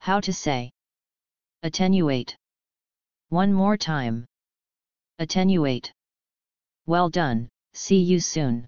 How to say? Attenuate. One more time. Attenuate. Well done, see you soon.